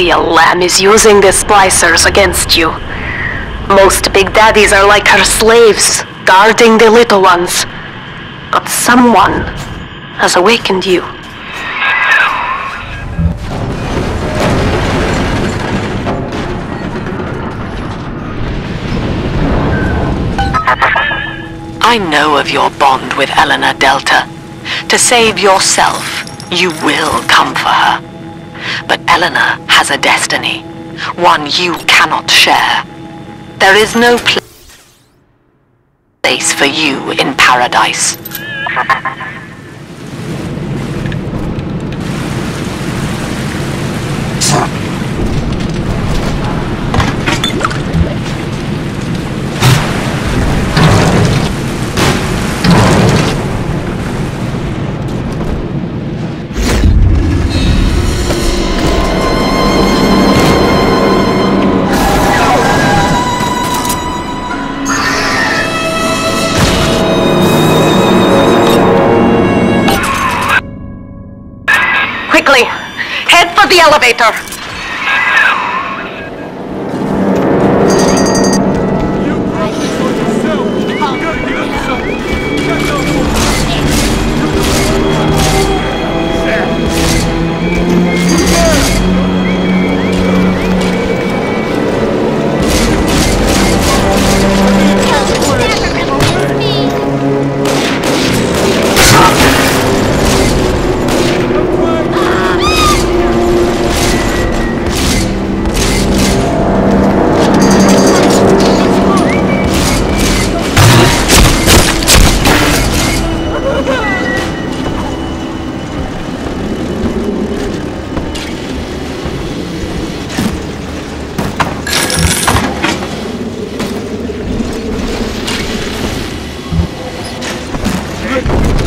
feel Lamb is using the splicers against you. Most big daddies are like her slaves, guarding the little ones. But someone has awakened you. I know of your bond with Eleanor Delta. To save yourself, you will come for her. But Eleanor has a destiny, one you cannot share. There is no place for you in paradise. Quickly, head for the elevator. Hey!